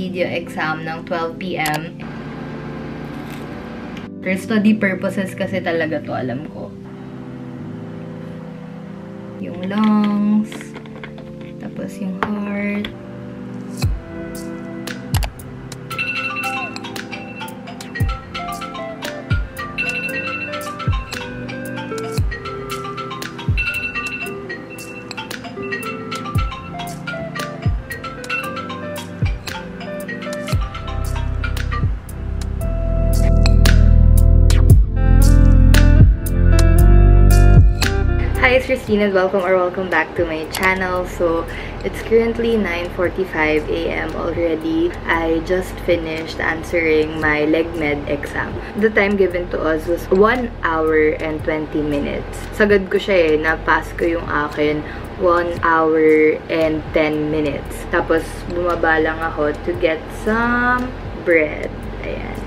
video exam ng 12pm. For study purposes kasi talaga to, alam ko. Yung lungs, tapos yung heart, Christine and welcome or welcome back to my channel. So, it's currently 9.45 a.m. already. I just finished answering my leg med exam. The time given to us was 1 hour and 20 minutes. Sagad ko siya eh, na-pass ko yung akin 1 hour and 10 minutes. Tapos, bumaba lang ako to get some bread. Ayan.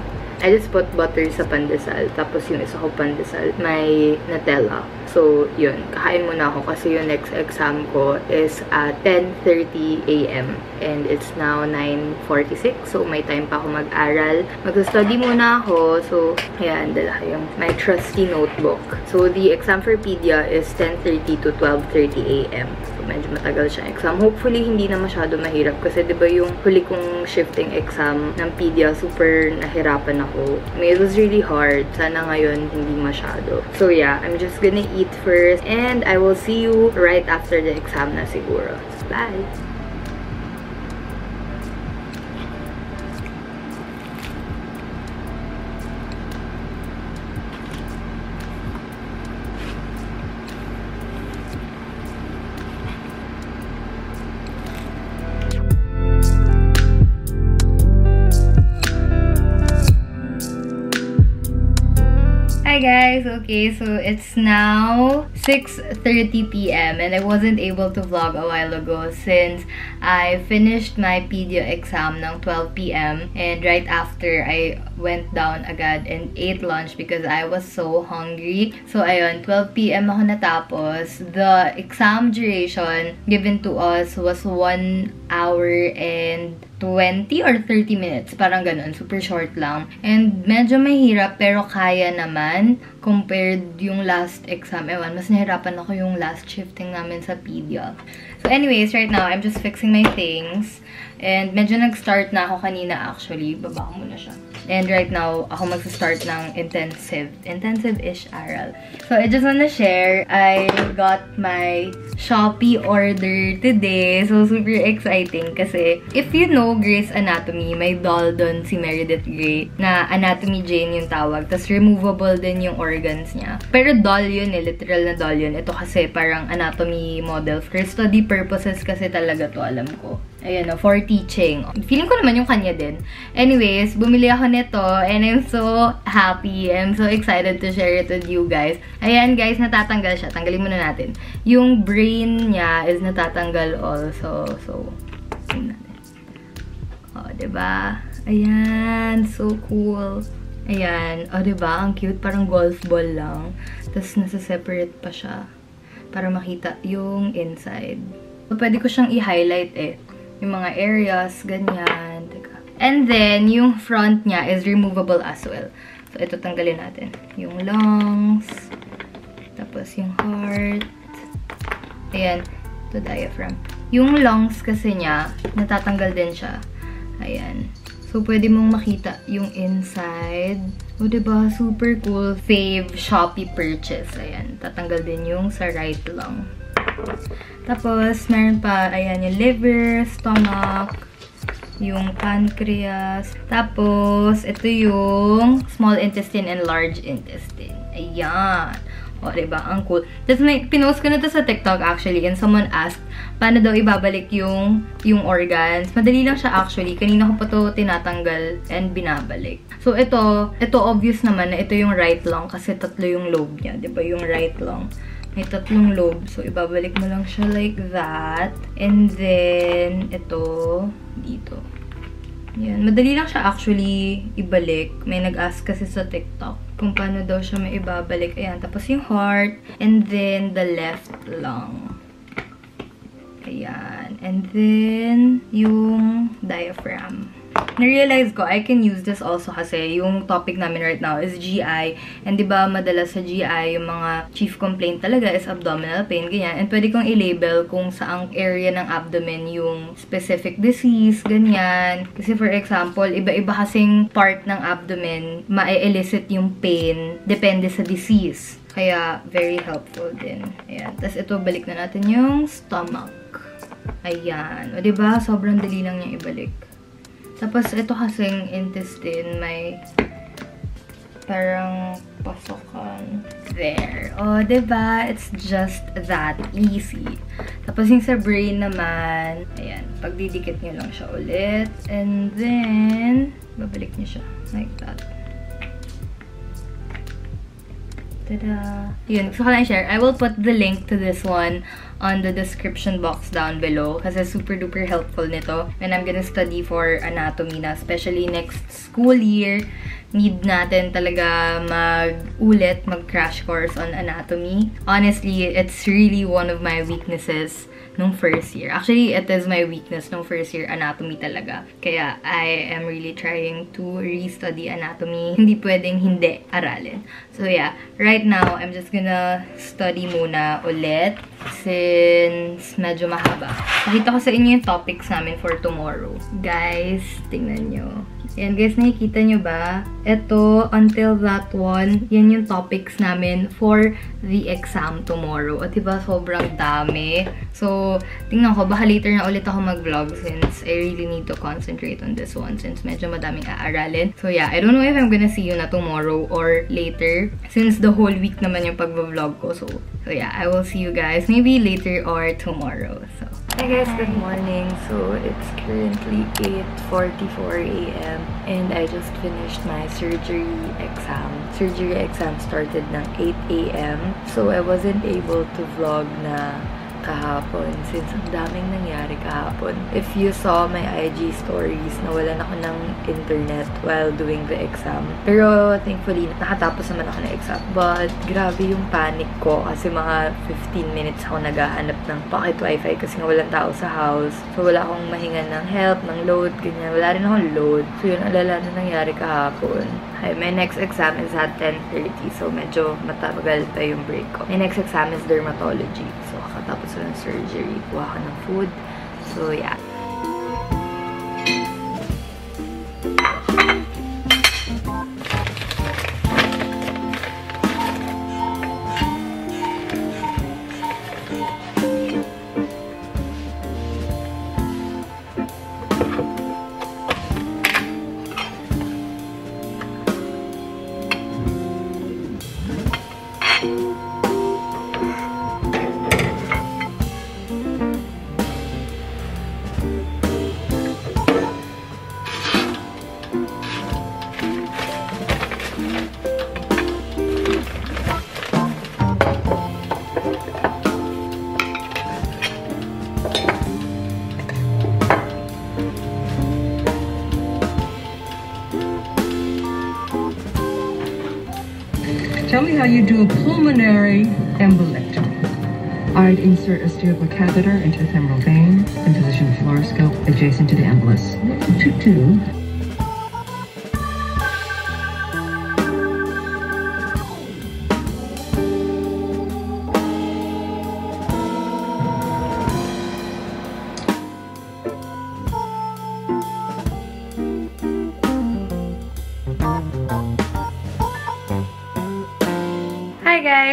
I just put butter sa pandesal. Tapos yung isa ko pandesal, may Nutella. So, yun. Kakain muna ako kasi yung next exam ko is at 10.30 a.m. And it's now 9.46. So, may time pa ako mag-aral. Mag-study muna ako. So, ayan, dala yung my trusty notebook. So, the exam for pedia is 10.30 to 12.30 a.m. So, medyo matagal siya exam. Hopefully, hindi na masyado mahirap. Kasi, di ba yung huli kong shifting exam ng pedia, super nahirapan ako. I mean, it was really hard. Sana ngayon, hindi masyado. So, yeah, I'm just gonna eat first. And I will see you right after the exam na siguro. Bye! Guys! Okay, so it's now 6.30pm and I wasn't able to vlog a while ago since I finished my pedia exam ng 12pm and right after I went down agad and ate lunch because I was so hungry. So ayun, 12pm ako natapos. The exam duration given to us was 1 hour and 20 or 30 minutes. Parang ganun. Super short lang. And medyo mahirap pero kaya naman compared yung last exam. Ewan, mas nahirapan ako yung last shifting namin sa pedia. So anyways, right now, I'm just fixing my things. And medyo nag-start na ako kanina actually. Baba ko muna siya. And right now, ako magsa-start ng intensive, intensive-ish aral. So, I just wanna share, I got my Shopee order today. So, super exciting kasi if you know Grey's Anatomy, may doll doon si Meredith Grey na Anatomy Jane yung tawag. Tapos, removable din yung organs niya. Pero doll yun eh, literal na doll yun. Ito kasi parang anatomy model. For study purposes kasi talaga to, alam ko. Ayan o, for teaching. Feeling ko naman yung kanya din. Anyways, bumili ako nito and I'm so happy. I'm so excited to share it with you guys. Ayan guys, natatanggal siya. Tanggalin muna natin. Yung brain niya is natatanggal also. So, tingnan natin. O, diba? Ayan, so cool. Ayan. O, diba? Ang cute. Parang golf ball lang. Tapos, nasa-separate pa siya. Para makita yung inside. So, pwede ko siyang i-highlight eh yung mga areas, ganyan. And then, yung front niya is removable as well. So, ito tanggalin natin. Yung lungs, tapos yung heart, ayan, ito diaphragm. Yung lungs kasi niya, natatanggal din siya. Ayan. So, pwede mong makita yung inside. O, diba? Super cool. Fave Shopee purchase. Ayan. Tatanggal din yung sa right lung. Tapos, meron pa, ayan, yung liver, stomach, yung pancreas. Tapos, ito yung small intestine and large intestine. Ayan. O, diba? Ang cool. Tapos, may, pinost ko na to sa TikTok actually and someone asked, paano daw ibabalik yung, yung organs. Madali lang siya actually. Kanina ko pa to tinatanggal and binabalik. So, ito, ito obvious naman na ito yung right lung kasi tatlo yung lobe niya. Diba? Yung right lung. May tatlong lobe. So, ibabalik mo lang siya like that. And then, ito, dito. Yan. Madali lang siya actually ibalik. May nag-ask kasi sa TikTok kung paano daw siya may ibabalik. Ayan. Tapos yung heart. And then, the left lung. Ayan. And then, yung diaphragm. Na-realize ko, I can use this also kasi yung topic namin right now is GI. And di ba madalas sa GI, yung mga chief complaint talaga is abdominal pain, ganyan. And pwede kong i-label kung saang area ng abdomen yung specific disease, ganyan. Kasi for example, iba-iba kasing part ng abdomen, ma-elicit yung pain, depende sa disease. Kaya, very helpful din. Ayan. Tapos ito, balik na natin yung stomach. Ayan. O, diba? Sobrang dali lang niya ibalik. Tapos, ito kasing intestine, may parang pasokan. There. O, diba? It's just that easy. Tapos, yung sa brain naman, ayan, pagdidikit niyo lang siya ulit. And then, babalik niyo siya. Like that. Tada! Yun, gusto ko lang share. I will put the link to this one on the description box down below kasi super duper helpful nito when I'm gonna study for anatomy na especially next school year need natin talaga mag-ulit, mag-crash course on anatomy. Honestly, it's really one of my weaknesses nung first year. Actually, it is my weakness nung first year anatomy talaga. Kaya I am really trying to restudy anatomy. Hindi pwedeng hindi aralin. So yeah, right now, I'm just gonna study muna ulit since medyo mahaba. Nakita ko sa inyo yung topics namin for tomorrow. Guys, tingnan nyo. Yan guys, nakikita nyo ba? Ito, until that one, yan yung topics namin for the exam tomorrow. At diba, sobrang dami. So, tingnan ko, baka later na ulit ako mag-vlog since I really need to concentrate on this one since medyo madaming aaralin. So yeah, I don't know if I'm gonna see you na tomorrow or later since the whole week naman yung pag-vlog ko. So, so yeah, I will see you guys maybe later or tomorrow. So, Hi guys, good morning. So it's currently 8.44 a.m. and I just finished my surgery exam. Surgery exam started ng 8 a.m. So I wasn't able to vlog na kahapon since ang daming nangyari kahapon. If you saw my IG stories, nawalan ako ng internet while doing the exam. Pero thankfully, nakatapos naman ako ng exam. But grabe yung panic ko kasi mga 15 minutes ako nagahanap ng pocket wifi kasi nga walang tao sa house. So wala akong mahinga ng help, ng load, ganyan. Wala rin akong load. So yun, alala na nangyari kahapon. Hi, my next exam is at 10.30 so medyo matagal pa yung break ko. My next exam is dermatology. Ng surgery, kuha ko ng food. So yeah. Tell me how you do a pulmonary embolectomy. I'd insert a steerable catheter into the femoral vein and position the fluoroscope adjacent to the embolus. Two, two.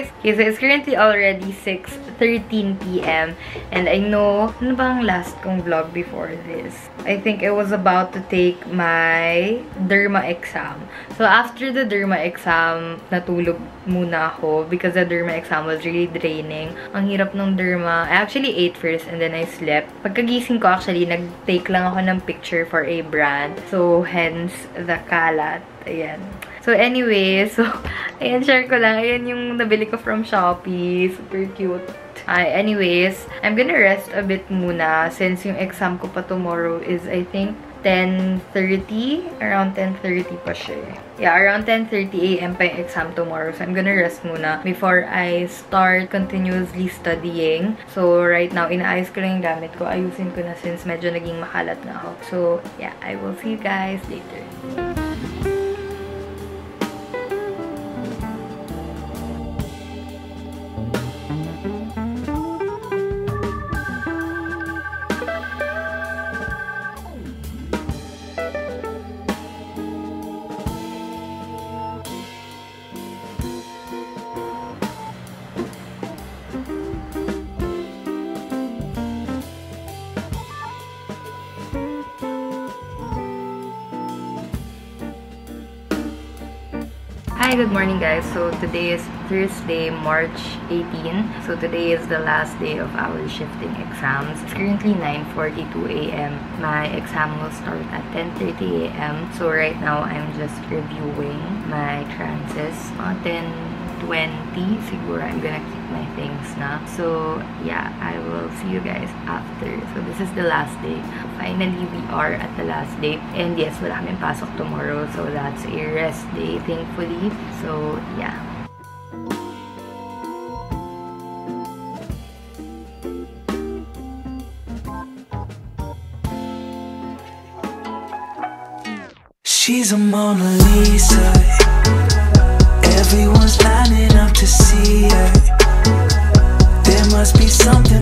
Guys! Okay, so it's currently already 6.13 p.m. And I know, ano ba ang last kong vlog before this? I think I was about to take my derma exam. So after the derma exam, natulog muna ako because the derma exam was really draining. Ang hirap ng derma. I actually ate first and then I slept. Pagkagising ko actually, nag-take lang ako ng picture for a brand. So hence, the kalat. Ayan. So, anyway, so, ayan, share ko lang. Ayan yung nabili ko from Shopee. Super cute. Ay, anyways, I'm gonna rest a bit muna since yung exam ko pa tomorrow is, I think, 10.30. Around 10.30 pa siya. Eh. Yeah, around 10.30 a.m. pa yung exam tomorrow. So, I'm gonna rest muna before I start continuously studying. So, right now, inaayos ko lang yung gamit ko. Ayusin ko na since medyo naging makalat na ako. So, yeah, I will see you guys later. Hi, good morning guys. So today is Thursday, March 18. So today is the last day of our shifting exams. It's currently 9.42 a.m. My exam will start at 10.30 a.m. So right now, I'm just reviewing my trances. Mga 10.20, siguro I'm gonna keep my things na. So yeah, I will see you guys after. So this is the last day. Finally, we are at the last day. And yes, wala kaming pasok tomorrow. So that's a rest day, thankfully. So yeah. She's a Mona Lisa. Everyone's lining up to see her. There must be something